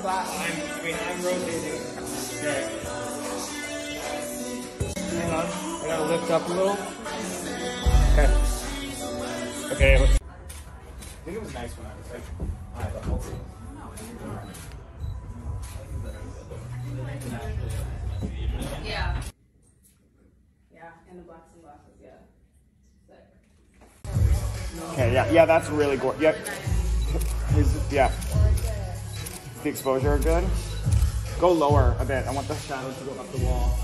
spot. I'm, I mean, I'm rotating. Yeah. Hang on. I gotta lift up a little. Okay. Okay. I think it was nice when I was like, I the whole Yeah. Yeah, and the black sunglasses, yeah. Sick. Okay, yeah, yeah, that's really gorgeous. Yeah. Is, yeah. Is the exposure good? Go lower a bit. I want the shadows to go up the wall.